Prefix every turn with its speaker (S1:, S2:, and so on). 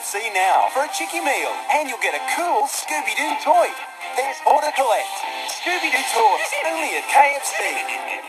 S1: KFC now for a cheeky meal, and you'll get a cool Scooby-Doo toy. There's more collect. Scooby-Doo toys, only at KFC.